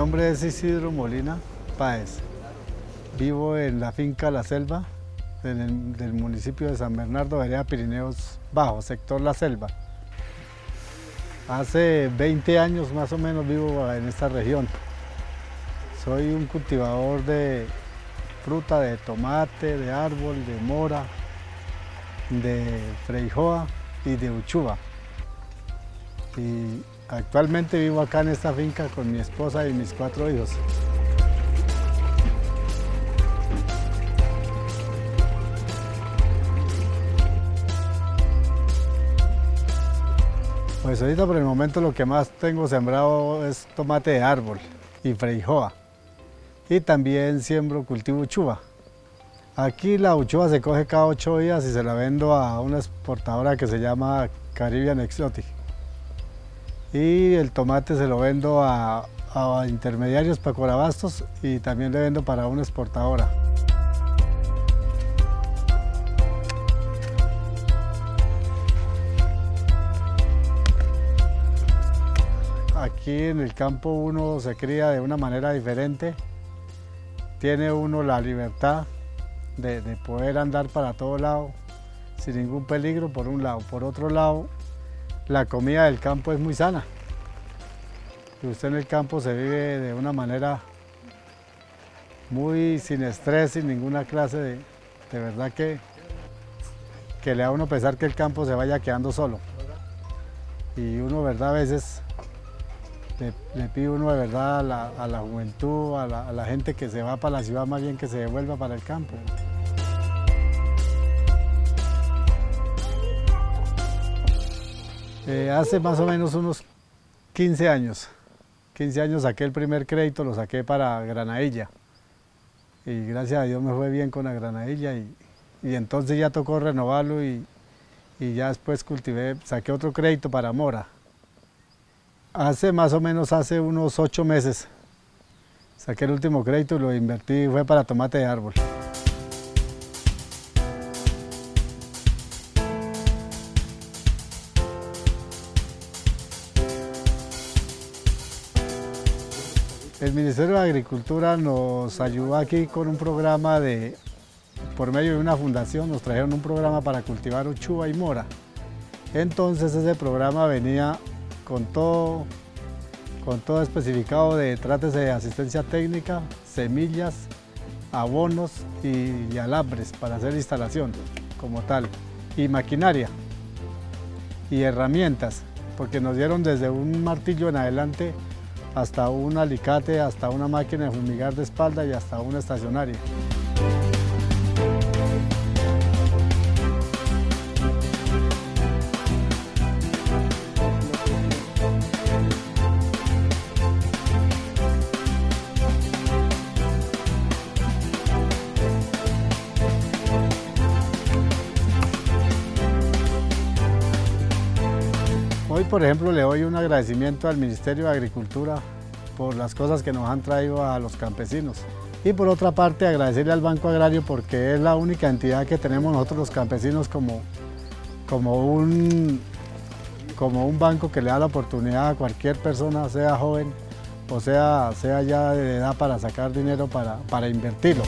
nombre es Isidro Molina Páez. Vivo en la finca La Selva, del municipio de San Bernardo, vereda Pirineos Bajo, sector La Selva. Hace 20 años más o menos vivo en esta región. Soy un cultivador de fruta, de tomate, de árbol, de mora, de freijoa y de uchuva. Y actualmente vivo acá en esta finca con mi esposa y mis cuatro hijos. Pues ahorita por el momento lo que más tengo sembrado es tomate de árbol y freijoa. Y también siembro cultivo uchuva. Aquí la uchuva se coge cada ocho días y se la vendo a una exportadora que se llama Caribbean Exotic. Y el tomate se lo vendo a, intermediarios para corabastos y también le vendo para una exportadora. Aquí en el campo uno se cría de una manera diferente, tiene uno la libertad de, de poder andar para todo lado sin ningún peligro por un lado. Por otro lado, la comida del campo es muy sana. Usted en el campo se vive de una manera muy sin estrés, sin ninguna clase de, de verdad que, que le da a uno pesar que el campo se vaya quedando solo. Y uno, verdad, a veces le, le pide uno de verdad a la, a la juventud, a la, a la gente que se va para la ciudad, más bien que se devuelva para el campo. Eh, hace más o menos unos 15 años. 15 años saqué el primer crédito, lo saqué para Granadilla. Y gracias a Dios me fue bien con la Granadilla y, y entonces ya tocó renovarlo y, y ya después cultivé, saqué otro crédito para Mora. Hace más o menos hace unos 8 meses saqué el último crédito y lo invertí, fue para tomate de árbol. El Ministerio de Agricultura nos ayudó aquí con un programa de, por medio de una fundación, nos trajeron un programa para cultivar uchuva y mora. Entonces ese programa venía con todo, con todo especificado de trates de asistencia técnica, semillas, abonos y, y alambres para hacer instalación como tal, y maquinaria y herramientas, porque nos dieron desde un martillo en adelante hasta un alicate, hasta una máquina de fumigar de espalda y hasta una estacionaria. Hoy, por ejemplo, le doy un agradecimiento al Ministerio de Agricultura por las cosas que nos han traído a los campesinos. Y por otra parte, agradecerle al Banco Agrario porque es la única entidad que tenemos nosotros los campesinos como, como, un, como un banco que le da la oportunidad a cualquier persona, sea joven o sea, sea ya de edad, para sacar dinero para, para invertirlo.